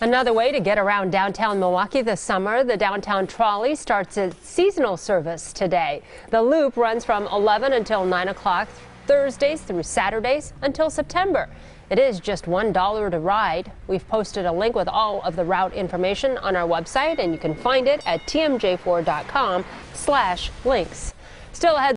Another way to get around downtown Milwaukee this summer, the downtown trolley starts its seasonal service today. The loop runs from 11 until 9 o'clock Thursdays through Saturdays until September. It is just $1 to ride. We've posted a link with all of the route information on our website, and you can find it at tmj4.com slash links. Still ahead.